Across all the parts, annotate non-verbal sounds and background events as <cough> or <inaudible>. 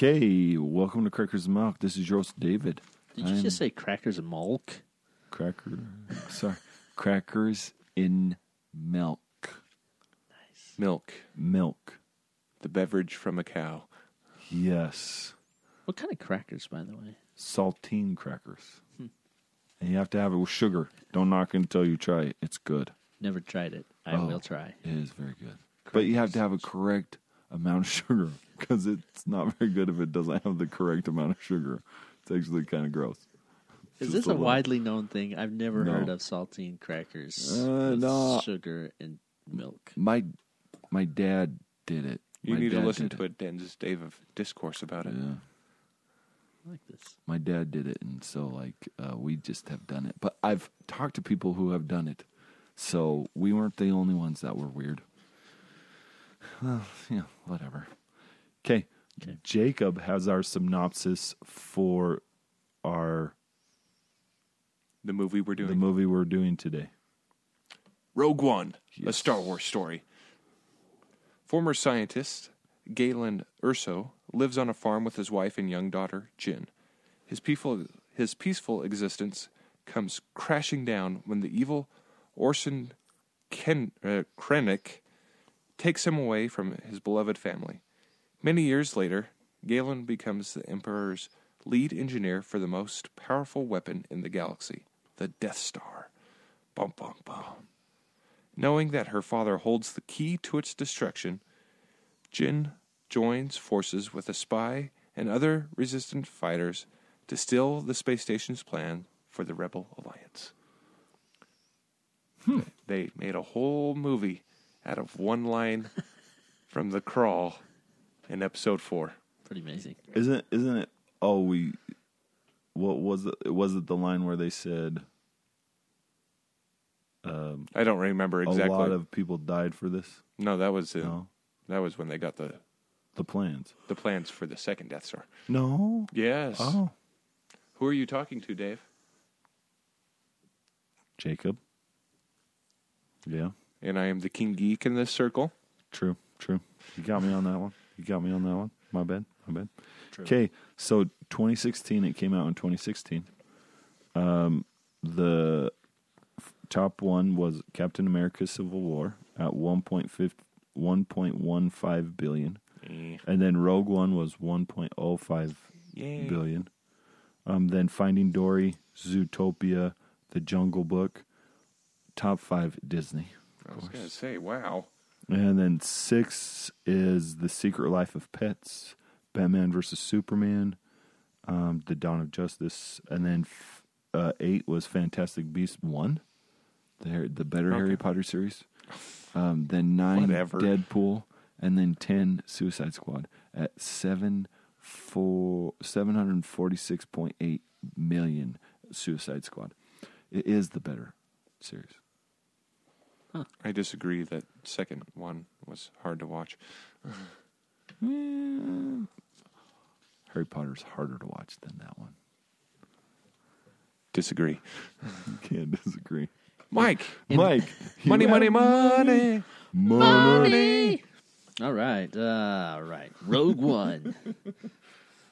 Okay, welcome to Crackers and Milk. This is your host, David. Did you I'm just say crackers and milk? Cracker? Sorry, Crackers in Milk. Nice. Milk, Milk. the beverage from a cow. Yes. What kind of crackers, by the way? Saltine crackers. Hmm. And you have to have it with sugar. Don't knock it until you try it. It's good. Never tried it. I Oh. will try. It is very good. But you have to have a correct amount of <laughs> sugar because it's not very good if it doesn't have the correct amount of sugar. It's actually kind of gross. Is Just this a a little. widely known thing? I've never No. heard of saltine crackers Uh, with no. sugar and milk. My my dad did it. You My need to listen did to a Den's Dave of discourse about it. Yeah. I like this. my dad did it and so like uh, we just have done it but i've talked to people who have done it so we weren't the only ones that were weird well yeah whatever okay jacob has our synopsis for our The movie we're doing. the movie we're doing today Rogue One, a Star Wars story. Former scientist Galen Erso lives on a farm with his wife and young daughter, Jyn. His peaceful, his peaceful existence comes crashing down when the evil Orson Ken, uh, Krennic takes him away from his beloved family. Many years later, Galen becomes the Emperor's lead engineer for the most powerful weapon in the galaxy, the Death Star. Bum, bum, bum. Knowing that her father holds the key to its destruction, Jyn joins forces with a spy and other resistant fighters to steal the space station's plan for the Rebel Alliance. Hmm. They made a whole movie out of one line from the crawl in episode four. Pretty amazing. isn't isn't it oh we what was it was it the line where they said um, I don't remember exactly. a lot of people died for this no, that was in, no that was when they got the the plans the plans for the second Death Star. no Yes. oh Who are you talking to, Dave? Jacob. Yeah, And I am the king geek in this circle. true, true. You got me on that one. You got me on that one. My bad, my bad. Okay, so 2016, it came out in 2016. Um, the f- top one was Captain America: Civil War at 1.5 1.15 billion, and then Rogue One was 1.05 Yay. billion. Um, then Finding Dory, Zootopia, The Jungle Book, top five Disney. I was going to say, wow. And then six is The Secret Life of Pets, Batman versus Superman, um, The Dawn of Justice, and then f- uh, eight was Fantastic Beast one, the the better Okay. Harry Potter series. Um, then nine Whatever. Deadpool, and then ten Suicide Squad at seven four seven hundred forty six point eight million Suicide Squad. It is the better series. I disagree that second one was hard to watch. <laughs> Harry Potter's harder to watch than that one. Disagree. <laughs> Can't disagree. Mike, <laughs> Mike, money, you money, have money. money. All right, uh, all right. Rogue One.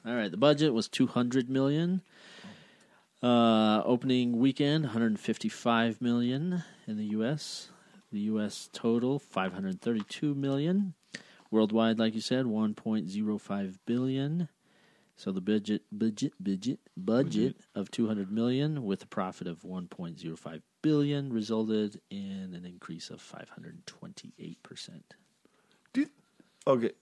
all right, the budget was two hundred million. Uh, opening weekend, one hundred fifty-five million in the U.S. The U.S. total five hundred thirty-two million. Worldwide, like you said, one point zero five billion. So the budget, budget, budget, budget of two hundred million with a profit of one point zero five billion resulted in an increase of five hundred twenty-eight percent. Do you, okay.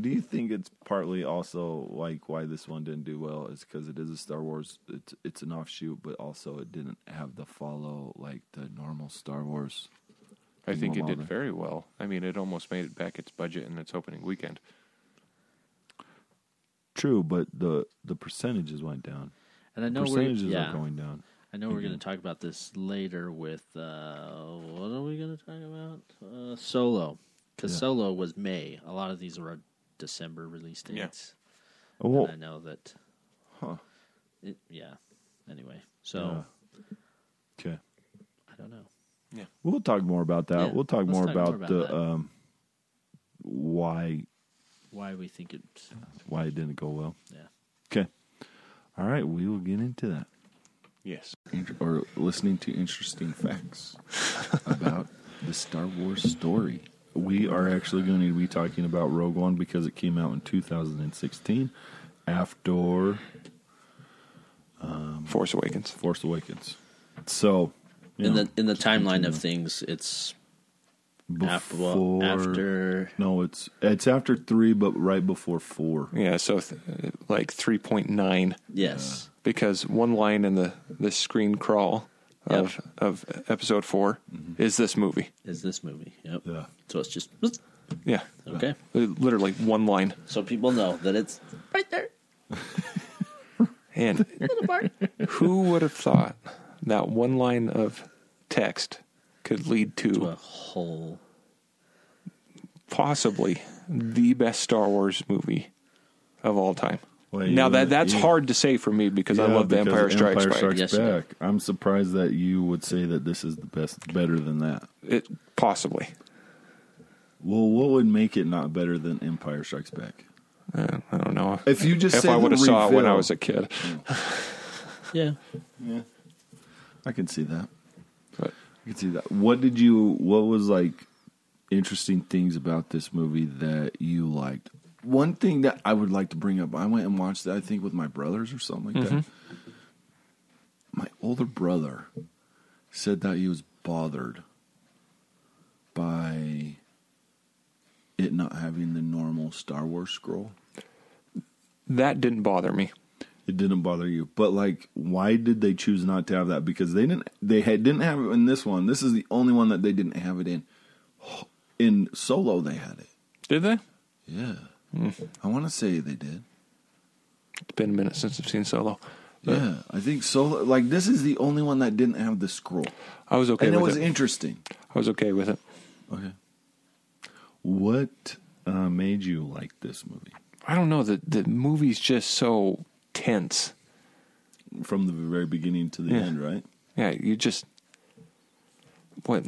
Do you think it's partly also like why this one didn't do well is because it is a Star Wars? It's it's an offshoot, but also it didn't have the follow like the normal Star Wars. I think it did very well. I mean, it almost made it back its budget in its opening weekend. True, but the the percentages went down. And I know we're percentages yeah, are going down. I know we're going to talk about this later with uh, what are we going to talk about? Uh, Solo, because Yeah. Solo was May. A lot of these were December release Yeah. dates. Oh, And I know that. Huh. It, yeah. Anyway, so okay. I don't know. We'll talk more about that. Yeah, we'll talk more talk about more about the um, why why we think it. why it didn't go well. Yeah. Okay. All right, we will get into that. Yes. Int- Or listening to interesting facts about the Star Wars story. We are actually going to be talking about Rogue One because it came out in 2016 after Force Awakens. Force Awakens. So, you In know, the in the timeline of things, it's after, before well, after no, it's it's after three, but right before four. Yeah, so th- like 3.9 yes, because one line in the, the screen crawl of of episode 4 mm-hmm. is this movie. is this movie? Yep. Yeah. So it's just Yeah. okay. Literally one line. So people know that it's right there. <laughs> And who would have thought that one line of text could lead to to a whole. possibly the best Star Wars movie of all time? Well, now you- that that's you- hard to say for me because I Yeah, love The Empire Strikes Empire Back. Strikes Yes. Back. I'm surprised that you would say that this is the best, better than that. It possibly. Well, what would make it not better than Empire Strikes Back? Uh, I don't know. If you just if say I would have saw it when I was a kid, Yeah. Yeah, I can see that. but I can see that. What did you? What was like interesting things about this movie that you liked? One thing that I would like to bring up. I went and watched that. I think with my brothers or something like that. Mm-hmm. My older brother said that he was bothered by it not having the normal Star Wars scroll. that didn't bother me. It didn't bother you, but like, why did they choose not to have that? Because they didn't. They had, didn't have it in this one. This is the only one that they didn't have it in. In Solo, they had it. Did they? Yeah, I want to say they did. It's been a minute since I've seen Solo. Yeah, I think Solo. Like this is the only one that didn't have the scroll, I was okay and it was it. interesting. I was okay with it. Okay, what uh, made you like this movie I don't know. The the movie's just so tense. from the very beginning to the Yeah. end? Right? Yeah, you just what?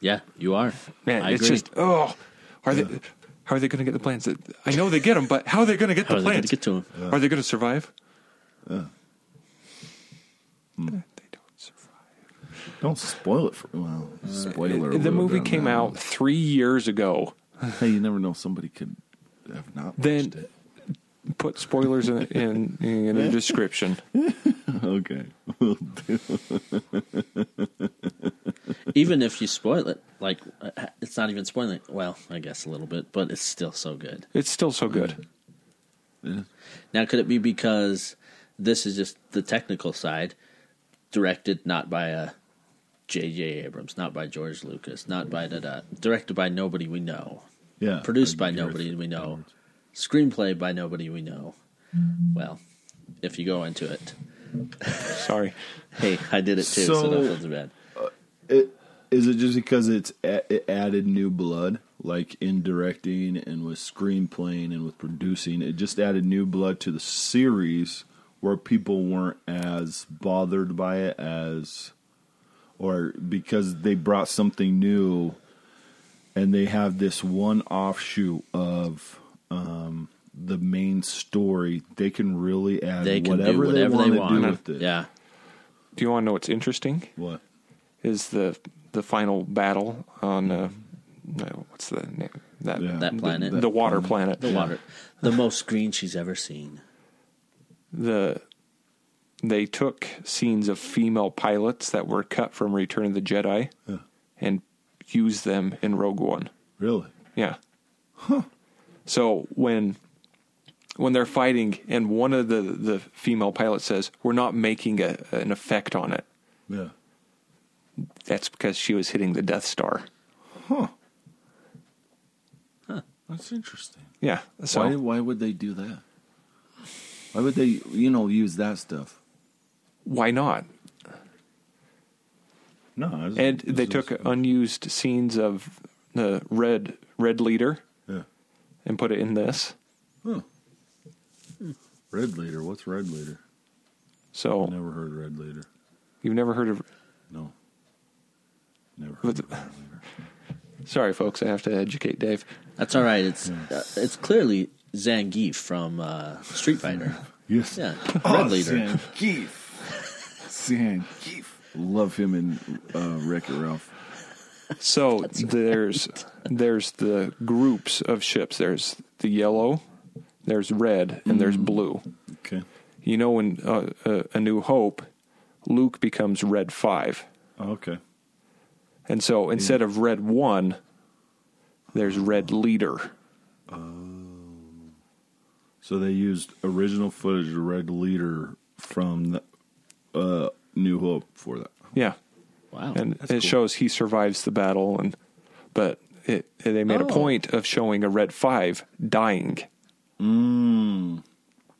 Yeah, you are. Man, I it's agree. just oh, are they? How are they going to get the plans? I know they get them, but how are they going to get How the are they going plans? to get to him? Are they going to survive? Yeah. They hmm. don't survive. Don't spoil it for well. Spoiler. Uh, the alert movie came that out three years ago. Hey, you never know. Somebody could have not watched Then it. Put spoilers in in, in the description. <laughs> Okay. Will do. Even if you spoil it, like uh, it's not even spoiling. Well, I guess a little bit, but it's still so good. It's still so good. Yeah. Now, could it be because this is just the technical side, directed not by a J.J. Abrams, not by George Lucas, not by da da, directed by nobody we know, Yeah. produced by nobody we know, screenplay by nobody we know. Mm-hmm. Well, if you go into it, <laughs> Sorry. hey, I did it too, so, So- don't feel too bad. Uh, it, is it just because it's a, it added new blood, like in directing and with screenplaying and with producing? It just added new blood to the series where people weren't as bothered by it as, or because they brought something new, and they have this one offshoot of. Um, the main story, they can really add They can whatever, do whatever they, they, want to do want. with it. Yeah, Do you want to know what's interesting? What? Is the the final battle on uh, no, what's the name that Yeah. That planet. the, the water planet the water, the most green she's ever seen. the they took scenes of female pilots that were cut from Return of the Jedi Yeah. and used them in Rogue One. Really? Yeah. So when when they're fighting and one of the the female pilots says, "We're not making a, an effect on it," Yeah. that's because she was hitting the Death Star. Huh. Huh. That's interesting. Yeah. So why why would they do that? Why would they you know use that stuff? why not? No, And they took unused scenes of the red red leader. And put it in this. Huh. Red leader. What's red leader? So Never heard red leader. you've never heard of No. Never heard But of red leader. <laughs> Sorry folks, I have to educate Dave. That's all right. It's uh, it's clearly Zangief from uh, Street Fighter. <laughs> Yes. Yeah, <laughs> Oh, Red Leader. Zangief. Zangief. Love him in uh, Wreck It Ralph. <laughs> So there's <laughs> there's the groups of ships. There's the yellow, there's red, and there's blue. Okay. You know, in uh, uh, A New Hope, Luke becomes Red Five, Okay. and so instead of Red One, there's Red Leader. Oh. So they used original footage of Red Leader from the, uh, New Hope for that. Yeah, Wow. and That's it cool. shows he survives the battle, and but it, they made a Oh. point of showing a Red Five dying. Mm.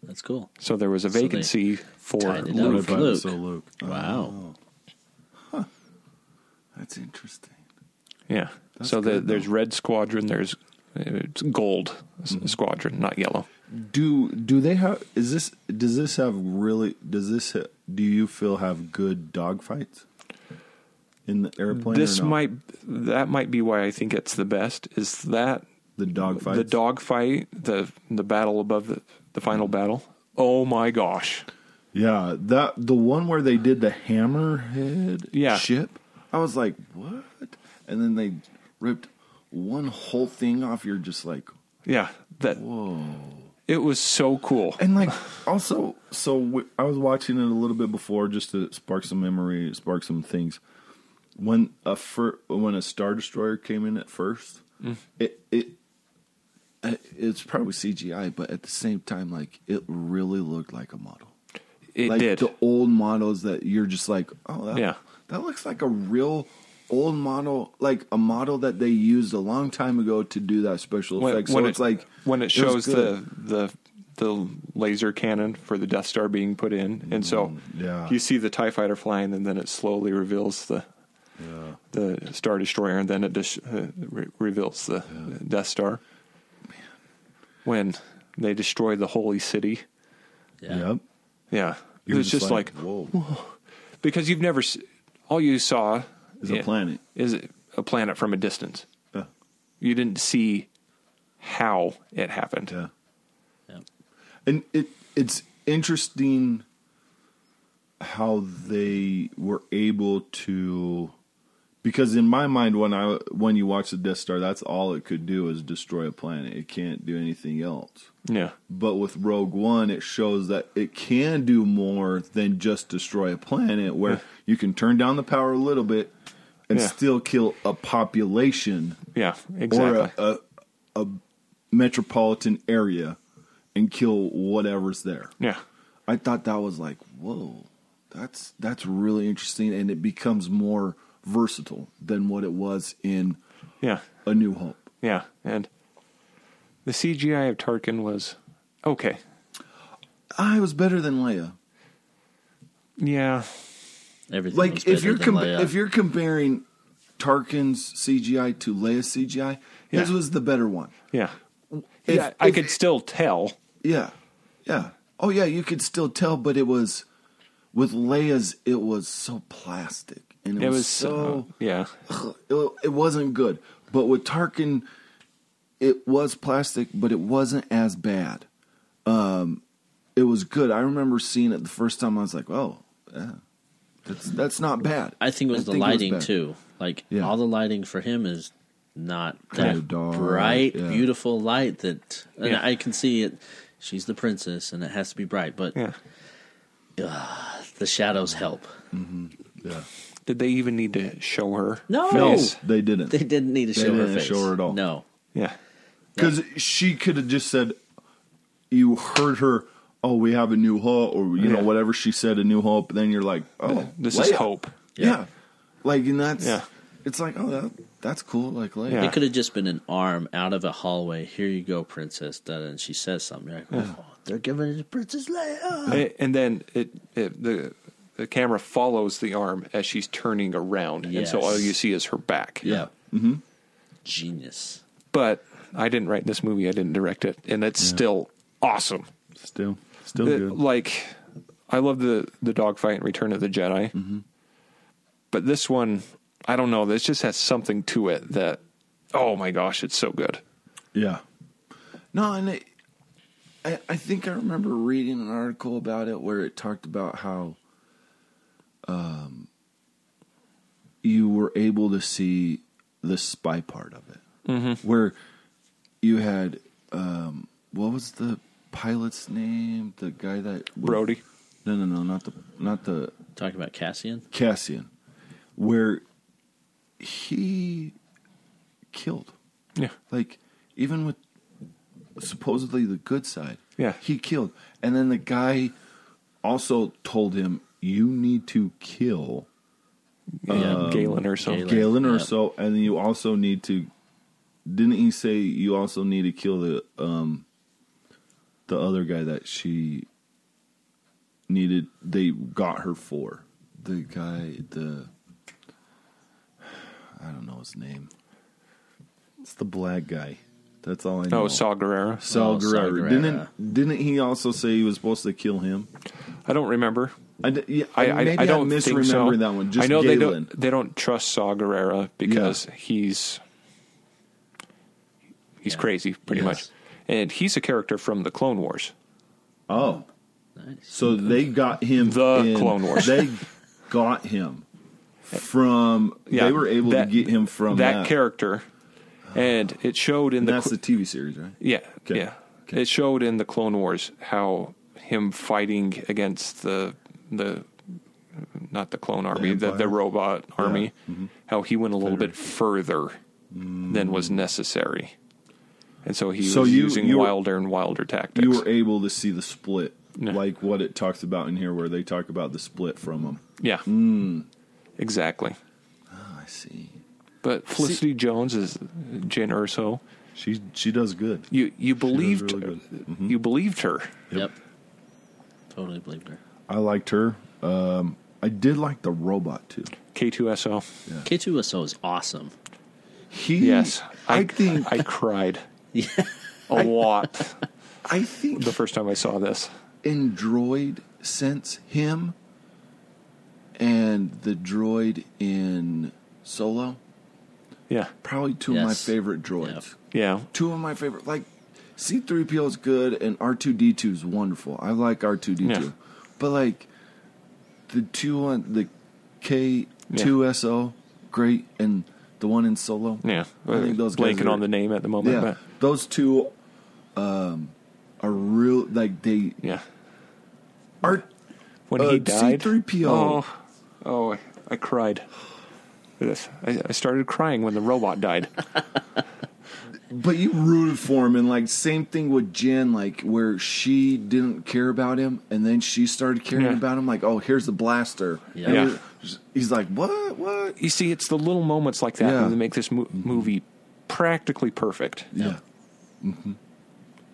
That's cool. So there was a So vacancy for tied it up. Luke. Luke. Red Luke. So Luke. Wow. Oh. That's interesting. Yeah. That's so the, there's red squadron. There's it's gold Mm-hmm. squadron, not yellow. Do do they have? Is this does this have really? Does this ha- do you feel have good dogfights in the airplane? this no? might that might be why I think it's the best. Is that the dogfights. the dog fight, the the battle above the the final battle? Oh my gosh! Yeah, that the one where they did the hammerhead Yeah. ship. I was like, what? And then they ripped one whole thing off. You're just like, Yeah, that whoa. it was so cool. And like, <laughs> also, so I was watching it a little bit before just to spark some memory, spark some things. When a fir- when a star destroyer came in at first, Mm. it it it's probably CGI, but at the same time, like it really looked like a model. It like did. the old models that you're just like, oh, that, Yeah. that looks like a real old model, like a model that they used a long time ago to do that special when, effect. when so it, it's like when it shows good. the the the laser cannon for the Death Star being put in, and so Mm, yeah. you see the Tie Fighter flying, and then it slowly reveals the yeah. the Star Destroyer, and then it dis- uh, re- reveals the Death Star. When they destroy the holy city, Yeah. Yep. yeah, it You're was just, like, whoa, <laughs> because you've never se- all you saw is yeah, a planet. is a planet from a distance. Yeah. You didn't see how it happened. Yeah. Yeah. And it it's interesting how they were able to because in my mind when I when you watch the Death Star that's all it could do is destroy a planet. It can't do anything else. Yeah, But with Rogue One it shows that it can do more than just destroy a planet where Yeah. you can turn down the power a little bit and Yeah. still kill a population yeah, exactly. or a, a, a metropolitan area and kill whatever's there. yeah, I thought that was like, whoa, that's that's really interesting, and it becomes more versatile than what it was in yeah, A New Hope. yeah, and the CGI of Tarkin was okay. Ah, it was better than Leia. Yeah, Everything Like if you're than com- if you're comparing Tarkin's CGI to Leia's CGI, his was the better one. yeah, If- yeah. I if- could still tell. Yeah, yeah. Oh yeah, you could still tell, but it was with Leia's. It was so plastic, and it, It was, was so. uh, yeah, it, it wasn't good. But with Tarkin, it was plastic, but it wasn't as bad. Um, it was good. I remember seeing it the first time. I was like, "Oh, yeah, that's that's not bad." I think it was the lighting bad. too. Like Yeah. all the lighting for him is not Kinda that dark, bright, yeah. beautiful light that and Yeah. I can see it. She's the princess, and it has to be bright. But yeah. the shadows help. Yeah, Did they even need to show her? No. no, they didn't. They didn't need to They show her didn't face. show her at all. No, Yeah, Because she could have just said, "You heard her." Oh, we have a new hope, or you know Yeah. whatever she said, a new hope. Then you're like, "Oh, this is Leia. hope. Yeah. like and that's Yeah. It's like, oh, that that's cool. Like, Leia. Yeah. it could have just been an arm out of a hallway. Here you go, princess. Da- And she says something. You're like, oh, they're giving it to Princess Leia. A- and then it, it the the camera follows the arm as she's turning around, and so Yes. all you see is her back. Yeah. Mm-hmm. Genius. But I didn't write this movie; I didn't direct it, and it's still awesome. Still, still The- good. Like, I love the the dogfight in Return of the Jedi, Mm-hmm. but this one, I don't know. This just has something to it that, oh my gosh, it's so good. Yeah. No, and it, I, I think I remember reading an article about it where it talked about how um, you were able to see the spy part of it, Mm-hmm. where you had um, what was the pilot's name? The guy that Brody. No, no, no, not the not the Talking about Cassian. Cassian, where he killed. Yeah. Like even with supposedly the good side, Yeah. he killed, and then the guy also told him, "You need to kill Yeah. Galen Erso. Galen. Galen or Yep. so, and you also need to." Didn't he say you also need to kill the um the other guy that she needed? They got her for the guy the I don't know his name. It's the black guy. That's all I know. Oh, Saw Gerrera. Saul Oh, Saul Guerrero. Guerrero. Didn't didn't he also say he was supposed to kill him? I don't remember. I, d- yeah, I, I, maybe I don't am think misremembering so. that one. Just I know Galen. they don't. They don't trust Saw Gerrera because he's he's Yeah. crazy, pretty Yes. much, and he's a character from the Clone Wars. Oh, Nice. so they got him. The in- Clone Wars. They got him from. Yeah, they were able that- to get him from that, that, character, and it showed in And the that's cl- the TV series, right? yeah Okay. yeah it showed in the Clone Wars how him fighting against the the not the clone army the, the, Empire? robot army Mm-hmm. how he went a little bit further than was necessary and so he So was you- using you were- wilder and wilder tactics You were able to see the split, Yeah. like what it talks about in here, where they talk about the split from them. yeah Mm. exactly Oh, I see. but Felicity Jones is Jyn Erso She she does good. you you believed really good. Mm-hmm. you believed her Yep. Totally believed her. I liked her. Um, I did like the robot too. K2SO K2SO is awesome. He, yes I, think I cried Yeah. a lot <laughs> I think the first time I saw this. in droid sense, him and the droid in Solo, Yeah, probably two of my favorite droids. Yep. yeah, Two of my favorite, like C3PO is good and R2D2 is wonderful. I like R2D2, Yeah. But like the two on the K2SO, great, and the one in Solo, yeah. I think those guys blanking are- on the name at the moment, yeah, but those two um, are real. Like they yeah. are. When Uh, he died, C-3PO. Oh, oh, I, I cried. This- I, I started crying when the robot died. <laughs> But you rooted for him, and like same thing with Jen, like where she didn't care about him, and then she started caring Yeah. about him. Like, oh, here's the blaster. Yeah. And Yeah. we're- He's like, what? What? You see, it's the little moments like that Yeah. that make this mo- movie practically perfect. Yeah. hmm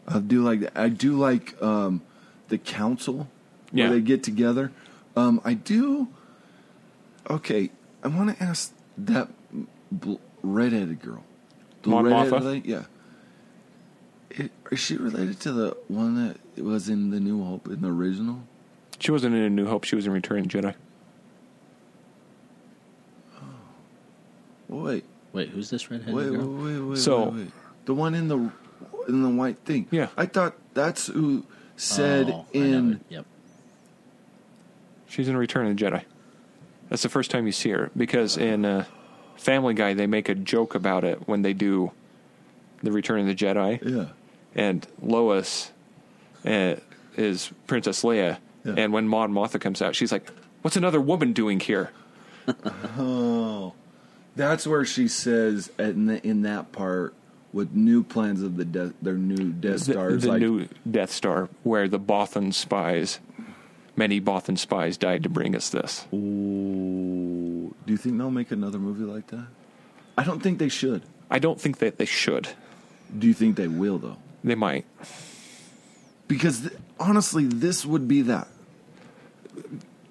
I do like that. I do like um, the council Yeah. where they get together. Um, I do. Okay, I want to ask that bl- redheaded girl. The Mon redheaded Mothma? lady? Yeah. I- Is she related to the one that was in the New Hope in the original? She wasn't in A New Hope; she was in Return of the Jedi. Oh, wait, Wait, who's this redheaded wait, wait, girl? wait, wait, So- wait, wait. The one in the in the white thing. Yeah. I thought that's who said Oh, I know in. Yep. She's in Return of the Jedi. That's the first time you see her because in uh, Family Guy they make a joke about it when they do the Return of the Jedi, yeah. and Lois uh, is Princess Leia, Yeah. and when Mon Mothma comes out, she's like, "What's another woman doing here?" <laughs> Oh, that's where she says in, the, in that part with new plans of the de- their new Death The, the like, new Death Star, where the Bothan spies, many Bothan spies died to bring us this. Ooh, do you think they'll make another movie like that? I don't think they should. I don't think that they should. Do you think they will though? They might. Because th- honestly, this would be that.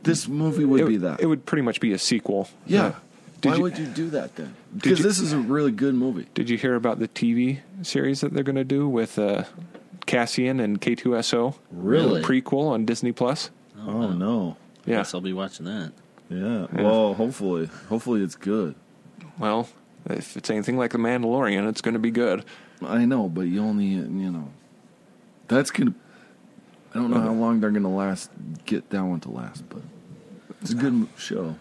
This movie would it, be that. It would pretty much be a sequel. yeah. Why you- would you do that then? Because you- this is a really good movie. Did you hear about the TV series that they're going to do with uh, Cassian and K2SO? Really? prequel on Disney Plus. Oh, no. Yeah. Guess I'll be watching that. Yeah. Well, hopefully, hopefully it's good. Well, if it's anything like The Mandalorian, it's going to be good. I know, but you only you know. That's gonna I don't know how long they're gonna last. Get that one to last, but it's a good show.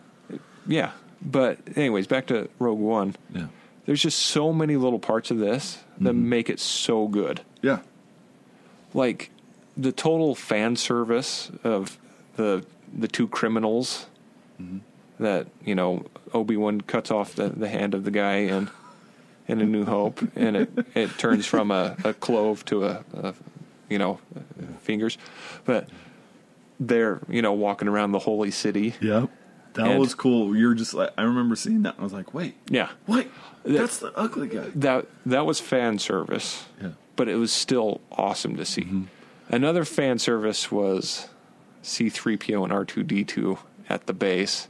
Yeah, but anyways, back to Rogue One. Yeah, There's just so many little parts of this that Mm-hmm. make it so good. yeah, Like the total fan service of the the two criminals Mm-hmm. that you know Obi Wan cuts off the, the hand of the guy in in A New Hope, and it it turns from a, a clove to a, a you know fingers, but they're you know walking around the holy city. yep. That And- was cool. You're just like I remember seeing that. I was like, wait, Yeah, what? That's the ugly guy. that that was fan service. Yeah. but it was still awesome to see. Another fan service was C3PO and R2D2 at the base.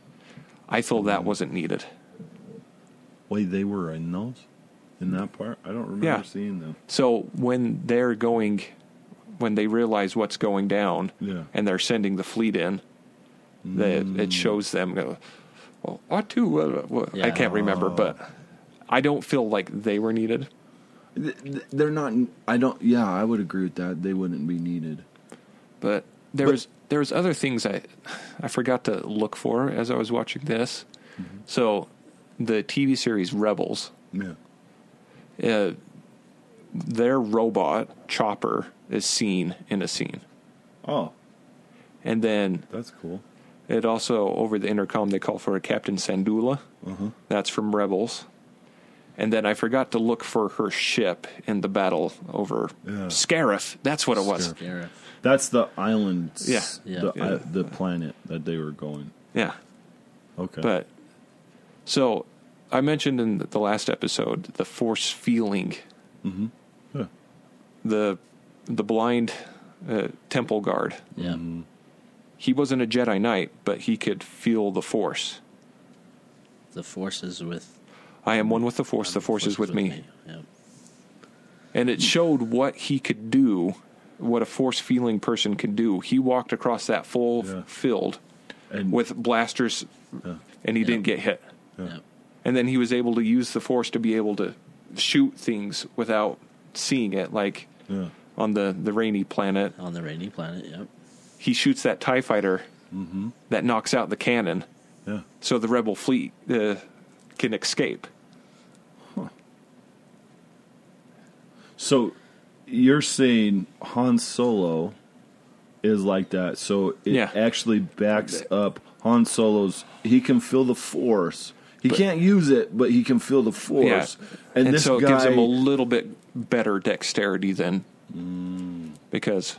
I feel that mm-hmm. wasn't needed. Wait, they were in those in that part. I don't remember Yeah. seeing them. So when they're going, when they realize what's going down, Yeah. and they're sending the fleet in, that it mm. shows them. Go, well, R2, uh, well, I can't remember, but I don't feel like they were needed. Th- th- They're not. I don't. Yeah, I would agree with that. They wouldn't be needed. But there But- was there was other things I I forgot to look for as I was watching this. So the TV series Rebels, Yeah. uh, their robot chopper is seen in a scene, Oh, and then that's cool. it also over the intercom they call for a Captain Syndulla. Uh-huh. That's from Rebels. And then I forgot to look for her ship in the battle over Yeah. Scarif. That's what it was. Scarif. That's the island. Yeah. Yeah. The, Yeah. uh, the planet that they were going. Yeah. Okay. But so I mentioned in the last episode the force feeling. Yeah. The the blind uh, temple guard. Yeah. He wasn't a Jedi Knight, but he could feel the force. The forces with. I am one with the force. The force is with me. And it showed what he could do, what a force feeling person can do. He walked across that full Yeah. field and with blasters, Yeah. and he Yeah. didn't get hit. And then he was able to use the force to be able to shoot things without seeing it like on the the rainy planet On the rainy planet. Yep. he shoots that tie fighter Mm-hmm. that knocks out the cannon Yeah. so the rebel fleet uh, can escape So you're saying Han Solo is like that. So it Yeah. actually backs up Han Solo's. He can feel the force. He can't use it, but he can feel the force. and, And, this so it guy, gives him a little bit better dexterity than because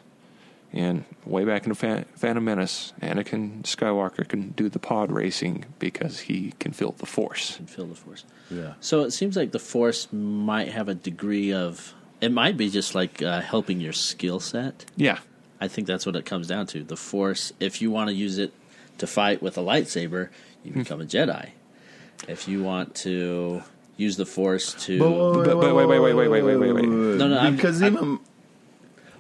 in way back in the Phantom Menace, Anakin Skywalker can do the pod racing because he can feel the force. Can feel the force. yeah, So it seems like the force might have a degree of. It might be just like uh, helping your skill set. Yeah, I think that's what it comes down to. The force, if you want to use it to fight with a lightsaber, you Hmm. become a Jedi. If you want to use the force to. But- but wait, wait, wait, wait, wait, wait, wait, wait. No, no, I'm- because I'm- even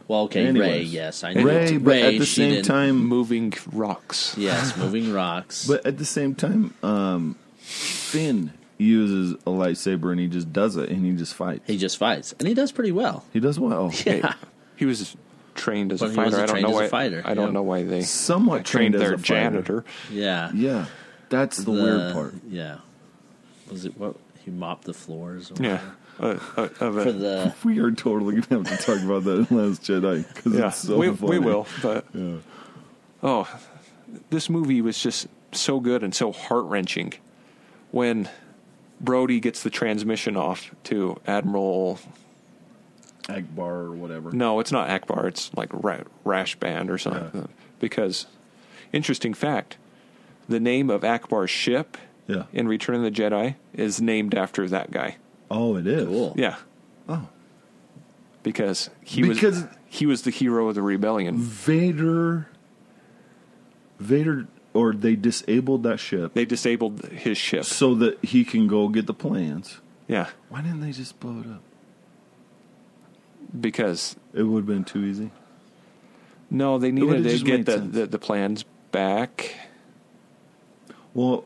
well, okay, Rey, yes. I know. Rey, but at the same didn't- time, moving rocks. Yes, <laughs> moving rocks. but at the same time, um, Finn uses a lightsaber and he just does it and he just fights. he just fights. And he does pretty well. He does well. <laughs> Yeah. He was trained as But a he fighter. wasn't I don't trained know as a why. fighter, I don't yeah. know why they Somewhat trained trained, their as a janitor. Yeah. Yeah, that's the, weird part. Yeah. Was it what? He mopped the floors? Or Yeah, uh, uh, of For the. <laughs> We are totally gonna have to talk about that in Last Jedi because yeah. it's so we funny. we will, but Yeah. oh, this movie was just so good and so heart wrenching when Brody gets the transmission off to Admiral. Ackbar or whatever. No, it's not Ackbar. It's like Ra- Rash Band or something. Yeah. Because, interesting fact, the name of Ackbar's ship Yeah. in Return of the Jedi is named after that guy. Oh, it is. Cool. Yeah, Oh, because he Because- was he was the hero of the rebellion. Vader. Vader, or they disabled that ship They disabled his ship. so that he can go get the plans. Yeah, Why didn't they just blow it up? because It would have been too easy. no, they would've needed to just get made the, sense. the the plans back. Well,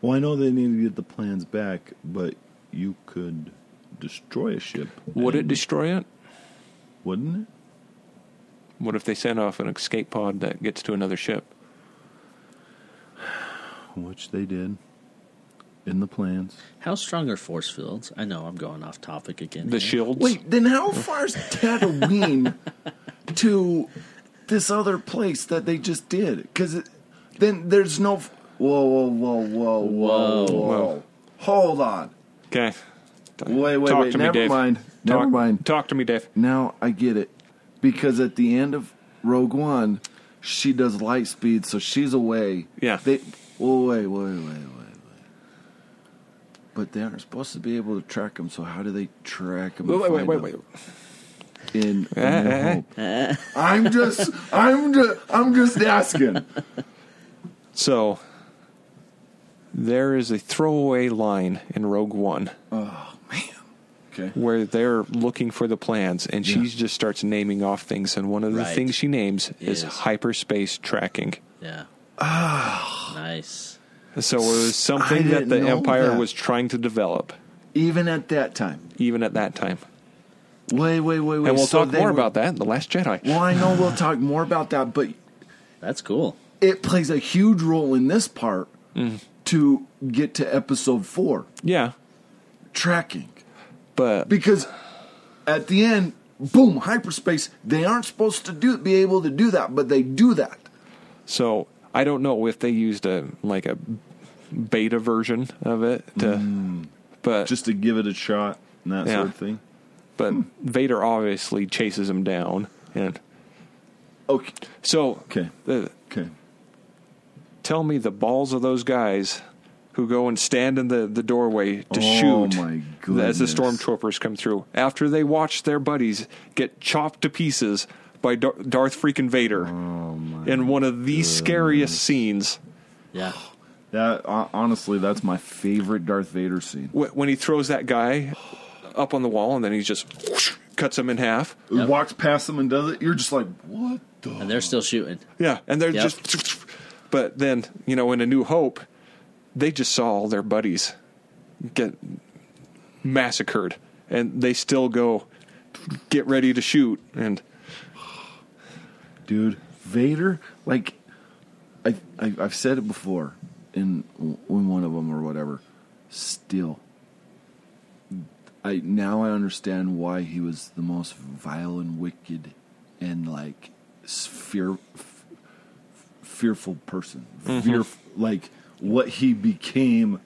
well, I know they need to get the plans back, but you could destroy a ship. Would it and- destroy it? Wouldn't it? What if they send off an escape pod that gets to another ship? Which they did in the plans. How strong are force fields? I know I'm going off topic again. The here. shields. Wait, then how far is Tatooine <laughs> to this other place that they just did? Because then there's no. Whoa, whoa, whoa, whoa, whoa, whoa! Whoa. Hold on. Okay. Wait, wait, Talk wait. to me, Never Dave. mind. Never Talk, mind. Talk to me, Dave. Now I get it. Because at the end of Rogue One, she does light speed, so she's away. Yeah. They. Whoa, wait, wait, wait, wait, wait. But they aren't supposed to be able to track them. So how do they track them? Wait, wait, wait, wait, wait. In, in New <laughs> Hope? <laughs> I'm just, I'm just, I'm just asking. So there is a throwaway line in Rogue One Oh man. Okay. where they're looking for the plans, and she just starts naming off things. And one of the Right. things she names is Is- hyperspace tracking. Yeah. Ah. nice. So it was something that the Empire that. was trying to develop, Even at that time. even at that time. Wait, wait, wait, wait. and we'll so talk more were- about that in The Last Jedi. Well, I know we'll talk more about that, but That's cool. it plays a huge role in this part Mm. to get to episode four Yeah, tracking but because at the end boom hyperspace they aren't supposed to do be able to do that but they do that so I don't know if they used a like a beta version of it to, hmm. but just to give it a shot and that Yeah. sort of thing? But hmm. Vader obviously chases him down, and okay. So okay. the, okay. tell me the balls of those guys who go and stand in the, the doorway to Oh, shoot as the stormtroopers come through. After they watch their buddies get chopped to pieces by Dar- Darth freaking Vader Oh, in one of the scariest scenes Yeah. that uh, honestly that's my favorite darth vader scene when he throws that guy up on the wall and then he just whoosh, cuts him in half. He walks past them and does it you're just like what the And they're still shooting. Yeah, and they're Yep. just. But then you know, in A New Hope, they just saw all their buddies get massacred, and they still go get ready to shoot. And dude. Vader, like, I, I I've said it before in in one of them or whatever. Still, I now I understand why he was the most vile and wicked, and like fear, f- fearful person. Mm-hmm. Fear, like what he became,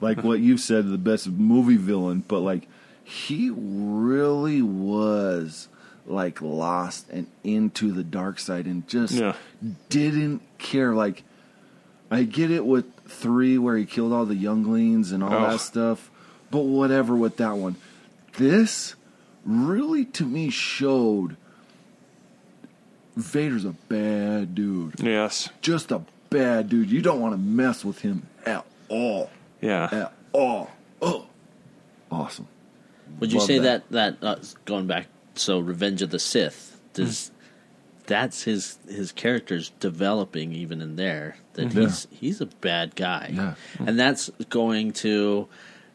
like what you said, the best movie villain. But like, he really was like lost and into the dark side and just Yeah. didn't care. Like, I get it with three where he killed all the younglings and all Oh. that stuff, but whatever with that one. This really to me showed Vader's a bad dude. yes, Just a bad dude. You don't want to mess with him at all. yeah, At all. Oh. Awesome. Would you Love say that. that that, uh, going back? So, Revenge of the Sith does hmm. that's his his character's developing even in there that hmm. he's he's a bad guy, Yeah. Hmm. and that's going to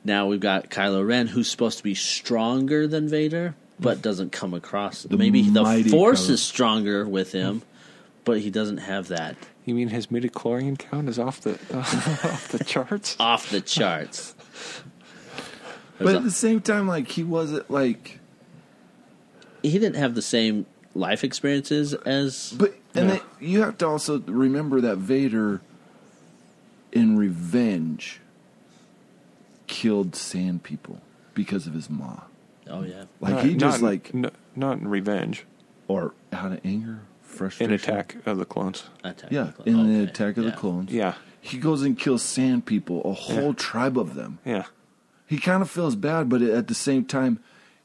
now we've got Kylo Ren who's supposed to be stronger than Vader, but doesn't come across. Maybe the Force Kylo. is stronger with him, but he doesn't have that You mean his midi chlorian count is off the <laughs> off the charts? off the charts. <laughs> But at a- the same time, like, he wasn't like. He didn't have the same life experiences as But and Yeah. then you have to also remember that Vader, in revenge, killed Sand People because of his ma. oh yeah Like Not- he just not, like n- not in revenge, or out of anger, frustration, in frustration. Attack of the Clones. Attack Yeah, of the in Clones. the Attack of yeah. the Clones. Yeah, He goes and kills Sand People, a whole tribe of them. yeah, He kind of feels bad, but at the same time,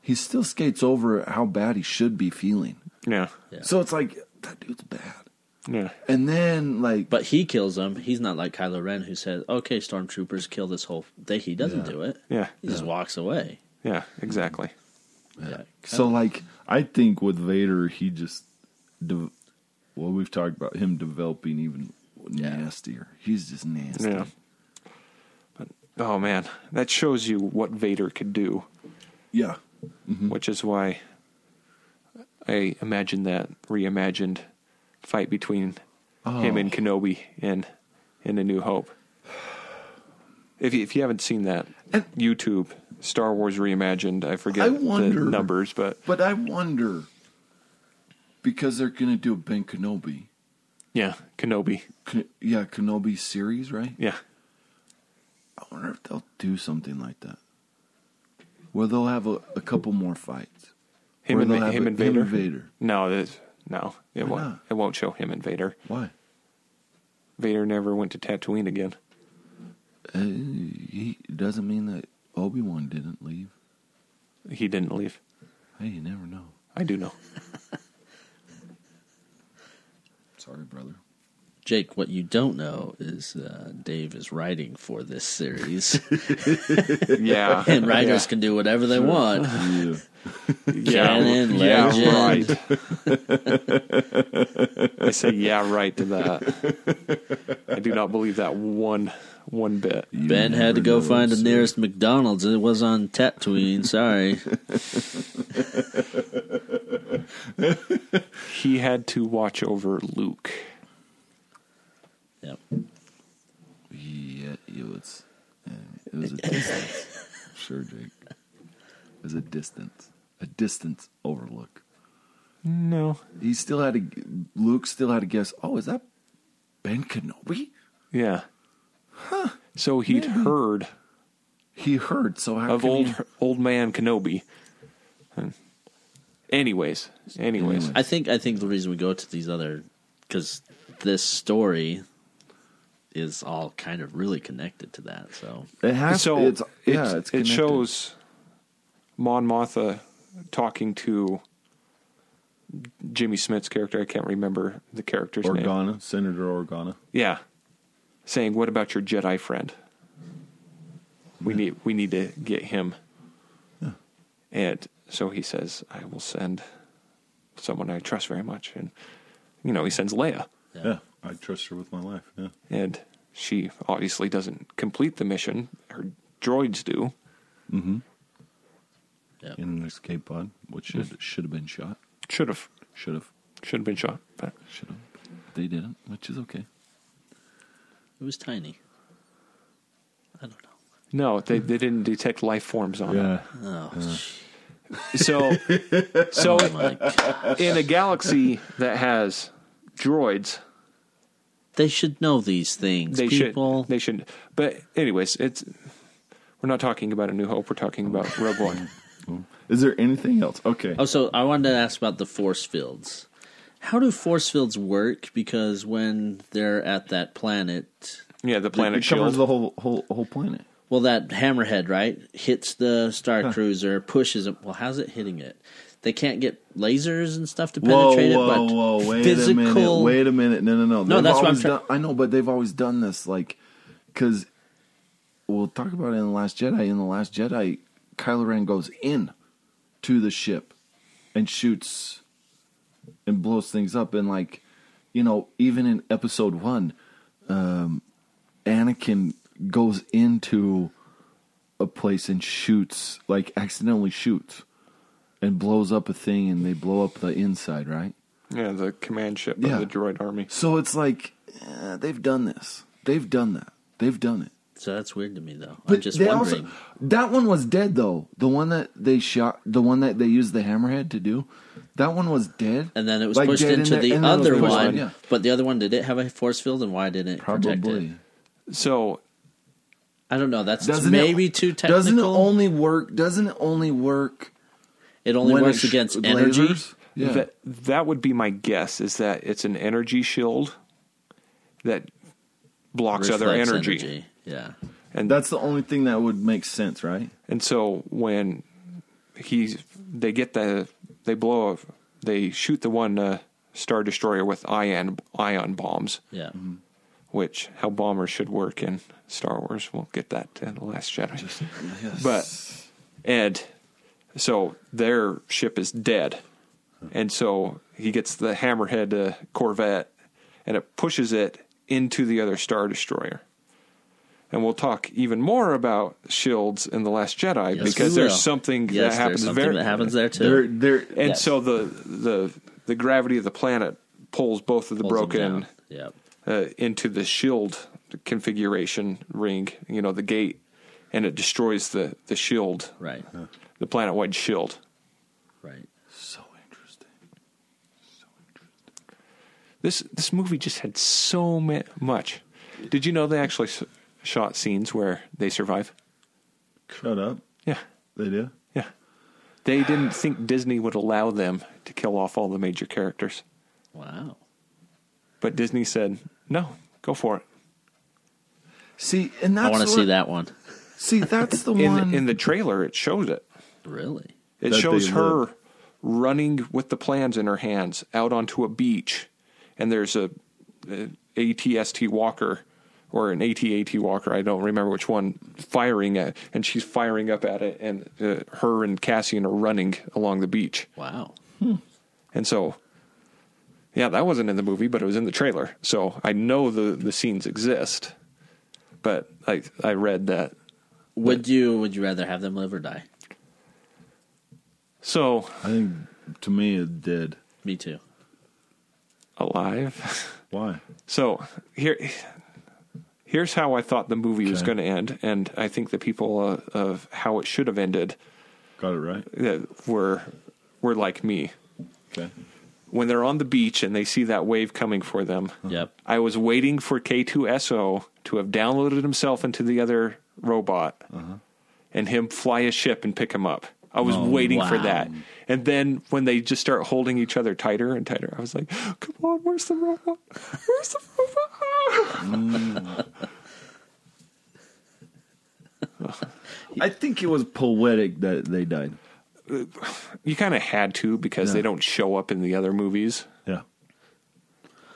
he still skates over how bad he should be feeling. yeah, Yeah. So it's like that dude's bad. yeah. And then like But he kills them. He's not like Kylo Ren, who says, "Okay, stormtroopers, kill this whole." They, he doesn't Yeah. do it. Yeah. he just walks away. Yeah, exactly. Yeah. So, like, I think with Vader, he just, de- well, we've talked about him developing even nastier. He's just nasty. Yeah. But oh man, that shows you what Vader could do, Yeah. Mm-hmm. which is why I imagine that reimagined fight between oh. him and Kenobi in in A New Hope. If you, if you haven't seen that And- YouTube Star Wars reimagined, I forget I wonder- the numbers, but But I wonder because they're gonna do a Ben Kenobi. yeah, Kenobi, Ken- yeah, Kenobi series, right? yeah, I wonder if they'll do something like that. Where they'll have a, a couple more fights. him Where and they'll Va- have him a- and Vader. Vader. No, it, no, it Why won't. not? It won't show him and Vader. Why? Vader never went to Tatooine again. Uh, he doesn't mean that Obi Wan didn't leave. He didn't leave. Hey, you never know. I do know. <laughs> Sorry, brother. Jake, what you don't know is uh, Dave is writing for this series, <laughs> Yeah, and writers yeah. can do whatever they want. Yeah. Canon, yeah, legend. right. I say yeah, right to that. I do not believe that one one bit. You Ben had to go know, find the sir. nearest McDonald's. It was on Tatooine. Sorry. <laughs> He had to watch over Luke. Yep. Yeah, it was. uh, It was a distance. <laughs> sure, Jake. It was a distance. A distance overlook. No. He still had to. Luke still had to guess. Oh, is that Ben Kenobi? Yeah. Huh. So he'd heard He heard. So how of old he- old man Kenobi. And anyways, anyways, I think I think the reason we go to these other because this story is all kind of really connected to that. So It has. so it's, it, yeah, it's it shows Mon Mothma talking to Jimmy Smits's character. I can't remember the character's name. Organa, Senator Organa. Yeah, saying, "What about your Jedi friend? We need we need to get him." And so he says, "I will send someone I trust very much," and you know he sends Leia, Yeah. I trust her with my life. Yeah. and she obviously doesn't complete the mission. Her droids do. Mm-hmm. yeah. In an escape pod, which should should have been shot. Should have Should have. should have been shot, but Should have. They didn't, which is okay. it was tiny. I don't know. no, they they didn't detect life forms on it. Oh, sh- So <laughs> so oh in a galaxy that has droids, they should know these things. they People, should they should. But anyways, it's we're not talking about a New Hope. We're talking about <laughs> Rogue One. Is there anything else? Okay. Oh, so I wanted to ask about the force fields. How do force fields work? Because when they're at that planet, Yeah, the planet it covers the whole whole whole planet. well, that hammerhead right hits the star cruiser, pushes it. Well, how's it hitting it? They can't get lasers and stuff to Whoa, penetrate whoa, it, but whoa! Wait physical. a minute! Wait a minute! No, no, no! No, They've that's what I'm try- done. I know, but they've always done this, like, because we'll talk about it in the Last Jedi. In the Last Jedi, Kylo Ren goes in to the ship and shoots and blows things up, and like, you know, even in Episode One, um, Anakin goes into a place and shoots, like, accidentally shoots. And blows up a thing, and they blow up the inside, right? yeah, the command ship Yeah. of the droid army. So it's like eh, they've done this. They've done that. They've done it. So that's weird to me, though. I'm just wondering. also that one was dead though. The one that they shot, the one that they used the hammerhead to do, that one was dead. and then it was Like, pushed dead in into the and then it was other pushed one. yeah. But the other one, did it have a force field, and why didn't it protect Probably it? So I don't know. That's doesn't maybe it, too technical. Doesn't it only work? Doesn't it only work? It only when works against with energy. lasers? Yeah. that that would be my guess is that it's an energy shield that blocks other reflects energy. Yeah. And That's the only thing that would make sense, right? And so when he's they get the they blow up they shoot the one uh, star destroyer with ion ion bombs, Yeah. which how bombers should work in Star Wars. We'll get that in the Last Jedi. But and so their ship is dead, and so he gets the Hammerhead uh, Corvette, and it pushes it into the other star destroyer. And we'll talk even more about shields in the Last Jedi Yes, because there's something Yes, that happens there's something very that happens there They're too. they're and Yes. so the the the gravity of the planet pulls both of the Pulls broken. Yep. uh, into the shield configuration ring, you know, the gate, and it destroys the the shield, Right. The planet wide shield. Right. so interesting. So interesting. This this movie just had so ma- much. Did you know they actually s- shot scenes where they survive? Shut up. Yeah, They did. yeah. They didn't think Disney would allow them to kill off all the major characters, Wow. but Disney said, "No, go for it." See, and that's I want to see that one. See, that's the In one. in the trailer, it shows it. Really? It That shows her live. running with the plans in her hands out onto a beach, and there's a, a ATST walker or an ATAT walker. I don't remember which one firing at, and she's firing up at it, and uh, her and Cassian are running along the beach, Wow. and so. Yeah, that wasn't in the movie, but it was in the trailer. So I know the, the scenes exist. But I I read that. Would you Would you rather have them live or die? So I think to me it did. Me too. alive. <laughs> Why? So here, here's how I thought the movie was going to end, and I think the people uh, of how it should have ended Got it right. uh, were were like me. Okay. When they're on the beach and they see that wave coming for them, Yep. I was waiting for K2SO to have downloaded himself into the other robot and him fly a ship and pick him up. I was Oh, waiting for that. And then when they just start holding each other tighter and tighter, I was like, come on, where's the robot? Where's the robot? <laughs> I think it was poetic that they died. You kind of had to because Yeah. they don't show up in the other movies. Yeah.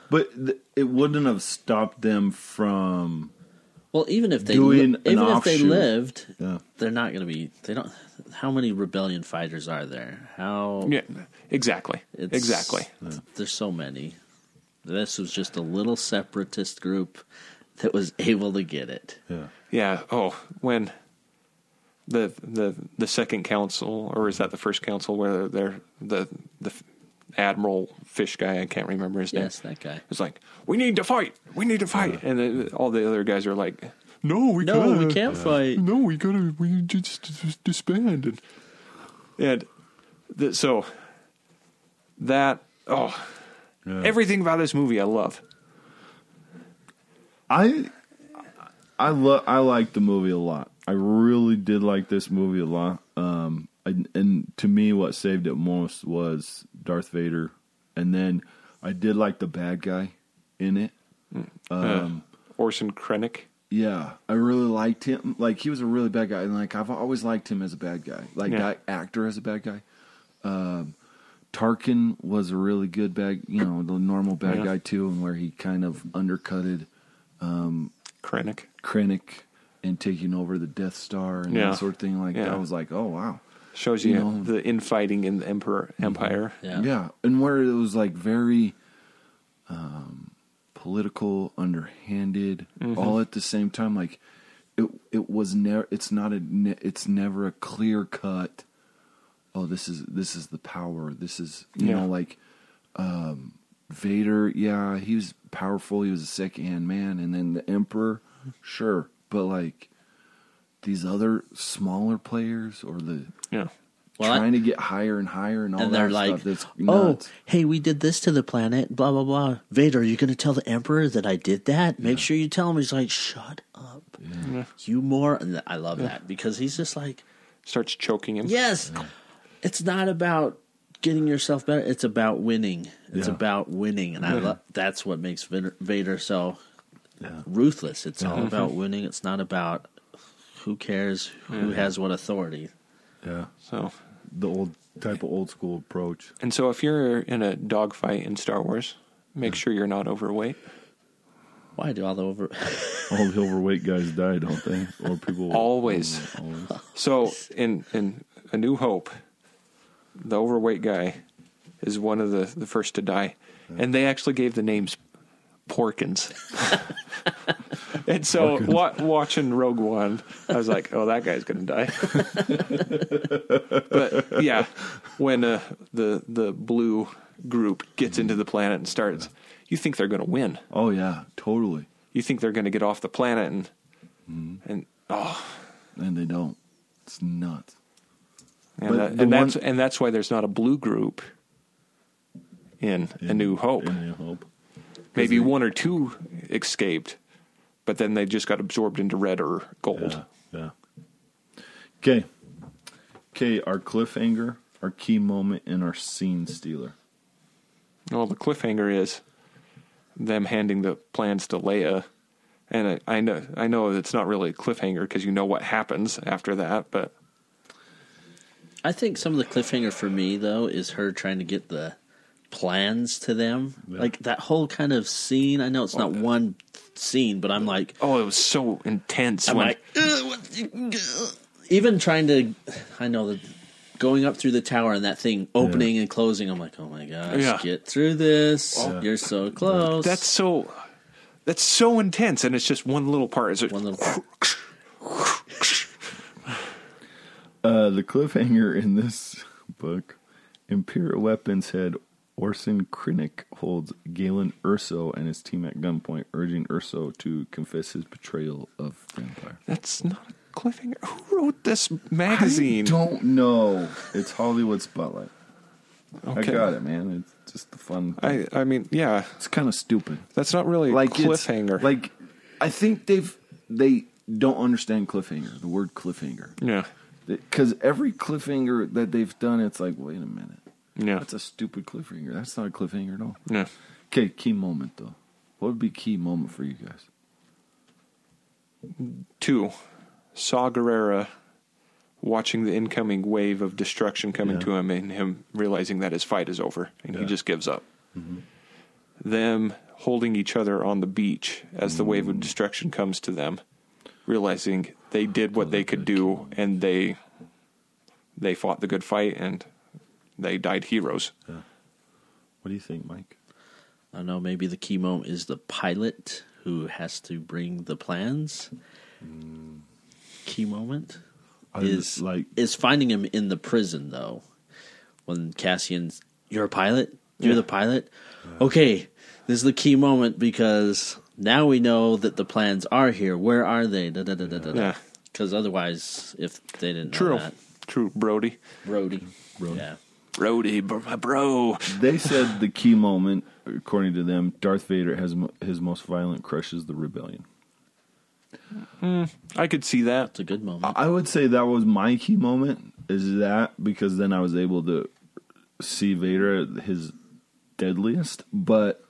But th- it wouldn't have stopped them from. Well, even if they Doing li- an even if they lived, Yeah. they're not going to be. They don't. How many rebellion fighters are there? How? Yeah, exactly. It's- exactly. There's so many. This was just a little separatist group that was <laughs> able to get it. Yeah. Yeah. Oh, when the the the second council, or is that the first council where they're the the admiral fish guy? I can't remember his name. Yes, that guy. It's like we need to fight. We need to fight, and then all the other guys are like, "No, we No, gotta, we can't fight. No, we gotta. We just, just disband." And, and the, so that oh, Yeah. everything about this movie I love. I I love I like the movie a lot. I really did like this movie a lot. Um, I, and to me, what saved it most was Darth Vader, and then I did like the bad guy in it. Um, Orson Krennic. yeah, I really liked him. Like he was a really bad guy, and like I've always liked him as a bad guy, like Yeah. that actor as a bad guy. Um, Tarkin was a really good bad, you know, the normal bad Yeah. guy too, and where he kind of undercutted Krennic. Krennic and taking over the Death Star and Yeah. that sort of thing. Like Yeah. that was like, oh wow, Shows you, You know- the infighting in the Emperor Empire. Yeah. yeah. And where it was like very um, political, underhanded, all at the same time. Like it, it was never. It's not a. ne- It's never a clear cut. Oh, this is this is the power. This is you Yeah. know like um, Vader. Yeah, he was powerful. He was a second hand man, and then the Emperor. Sure, but like these other smaller players or the Yeah. Well, I- trying to get higher and higher and all and that they're like, stuff. That's "Oh, hey, we did this to the planet." Blah blah blah. Vader, are you going to tell the Emperor that I did that? Make sure you tell him. He's like, "Shut up, you more." And I love that because he's just like, Starts choking him. "Yes, it's not about getting yourself better. It's about winning. It's Yeah. about winning." And I love that's what makes Vader, Vader so Yeah. ruthless. It's all about mm-hmm. winning. It's not about who cares who has what authority. Yeah, So, the old type of old school approach. and so if you're in a dogfight in Star Wars, make sure you're not overweight. Why do all the over? <laughs> All the overweight guys die, don't they? Or people Always. always. So in in A New Hope, the overweight guy is one of the, the first to die, and they actually gave the names Porkins. <laughs> and so wa- watching Rogue One, I was like, oh, that guy's going to die. <laughs> but yeah, when uh, the the blue group gets into the planet and starts, you think they're going to win. Oh yeah, totally. You think they're going to get off the planet and and oh, And they don't. It's nuts. and, that, and that's one- and that's why there's not a blue group in A New Hope. In New Hope. Maybe they- one or two escaped, but then they just got absorbed into red or gold. Yeah. Yeah. Okay. Okay, our cliffhanger, our key moment, and our scene stealer. Well, the cliffhanger is them handing the plans to Leia, and I, I know I know it's not really a cliffhanger because you know what happens after that, but I think some of the cliffhanger for me though is her trying to get the plans to them. Like that whole kind of scene. I know it's not one scene, but I'm like, oh, it was so intense. I'm when, like, "Ugh, what- even trying to. I know that going up through the tower and that thing opening and closing. I'm like, oh my gosh, Yeah. get through this. You're so close. that's so that's so intense, and it's just one little part. It's like, one little. <laughs> Uh, the cliffhanger in this book Imperial Weapons head Orson Krennic holds Galen Erso and his team at gunpoint, urging Erso to confess his betrayal of Vampire. that's not a cliffhanger. Who wrote this magazine? I don't know. It's Hollywood Spotlight. I got it, man. It's just the fun. I I mean, yeah, it's kind of stupid. that's not really Like cliffhanger. Like I think they've they don't understand cliffhanger. The word cliffhanger. yeah, Because every cliffhanger that they've done, it's like, wait a minute. Yeah, That's a stupid cliffhanger. That's not a cliffhanger at all. yeah. Okay, key moment though. What would be key moment for you guys? Two, Saw Gerrera watching the incoming wave of destruction coming Yeah. to him and him realizing that his fight is over and he just gives up. Mm-hmm. Them holding each other on the beach as the wave of mm. destruction comes to them, realizing they did what they could do and they they fought the good fight and they died heroes. What do you think, Mike? I don't know. Maybe the key moment is the pilot who has to bring the plans. Mm. Key moment I is like is finding him in the prison though. When Cassian's, you're a pilot. You're Yeah. the pilot. Okay, this is the key moment because now we know that the plans are here. Where are they? Da, da, da, da, da, da. Yeah. Because otherwise, if they didn't know True. that, True, Brody. Brody. Brody. Yeah. Brody, bro, my bro. they said the key moment, according to them, Darth Vader has his most violent crushes the rebellion. Hmm, I could see that. It's a good moment. I would say that was my key moment. Is that because then I was able to see Vader at his deadliest, but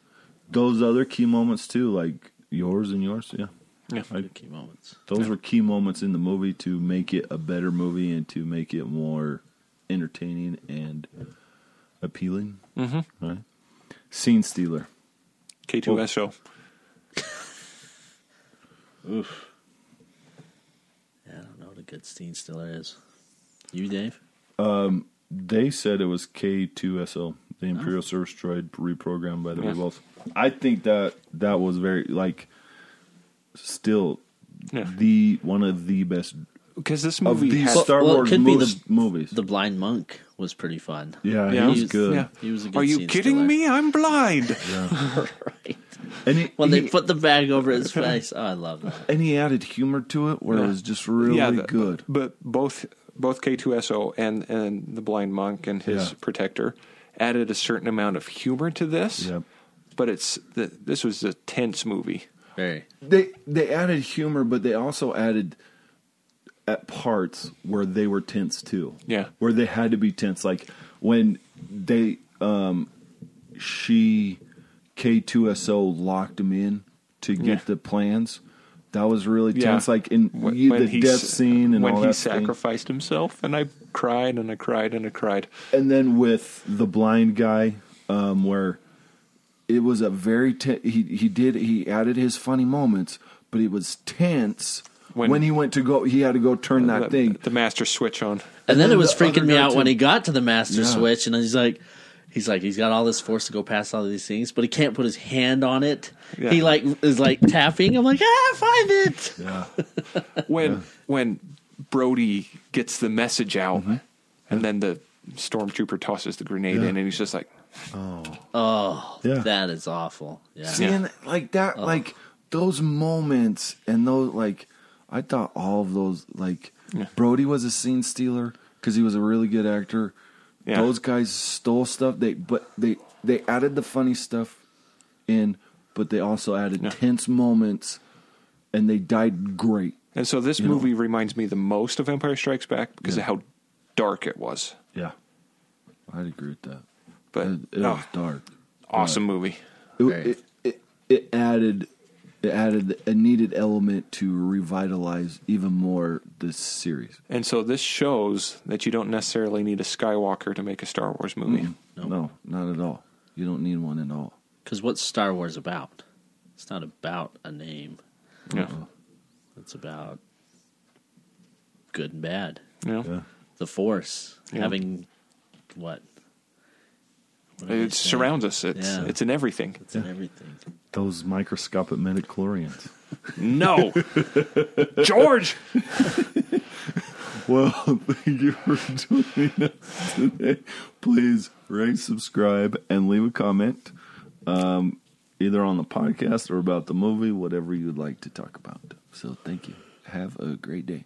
those other key moments too, like yours and yours, yeah. Yeah. I- key moments. Those were key moments in the movie to make it a better movie and to make it more entertaining and appealing. Mm-hmm. Right. Scene stealer. K2SO. <laughs> Oof. Yeah, I don't know what a good scene stealer is. You, Dave? They said it was K2SO, the Imperial Service Droid reprogrammed by the Yeah. rebels. I think that that was very like still Yeah. the one of the best Because this of movie these has Star Well, it Wars could be movies. the- movies. The Blind Monk was pretty fun. yeah, Yeah. he was He's- good. Yeah. He was a good Are you kidding stealer. me? I'm blind. <laughs> <laughs> right. And he, When they put the bag over his <laughs> face. Oh, I love that. and he added humor to it where it was just really yeah, the- good. But both both K2SO and and the blind monk and his Yeah. protector added a certain amount of humor to this. Yep. But it's the, this was a tense movie. Very. They they added humor, but they also added at parts where they were tense too. Yeah. where they had to be tense, like when they um she K two S O locked him in to get Yeah. the plans. That was really Yeah. tense. Like in When- you, the death scene and when all he that thing. sacrificed himself, and I cried and I cried and I cried. and then with the blind guy, um, where it was a very te- he he did he added his funny moments, but it was tense when, When- he went to go. He had to go turn that the, thing. the master switch on. And then, then it was the freaking me out too. when he got to the master Yeah. switch and he's like, He's like he's got all this force to go past all of these things, but he can't put his hand on it. Yeah. He like is like tapping. I'm like, ah, find it. Yeah. when when Bodhi gets the message out, and then the stormtrooper tosses the grenade Yeah. in, and he's just like, Oh, Yeah. that is awful. Yeah. Seeing like that, like those moments and those like, I thought all of those like Yeah. Bodhi was a scene stealer because he was a really good actor. Yeah. Those guys stole stuff. They but they they added the funny stuff in, but they also added Yeah. tense moments, and they died great. and so this You know. movie reminds me the most of Empire Strikes Back because Yeah. of how dark it was. Yeah, I'd agree with that. But it, it oh, was ah, dark. awesome movie. It, Very. it, it, it added it added a needed element to revitalize even more this series. And so this shows that you don't necessarily need a Skywalker to make a Star Wars movie. Mm-hmm. Nope. No, not at all. You don't need one at all. Because what's Star Wars about? It's not about a name. Yeah. Uh-huh. It's about good and bad. Yeah. Yeah. The Force Yeah. having what? What It surrounds us. It's Yeah. it's in everything. It's in everything. Those microscopic midi-chlorians. No, <laughs> George. Well, thank you for joining us today. Please rate, subscribe, and leave a comment, um, either on the podcast or about the movie, whatever you'd like to talk about. So, thank you. Have a great day.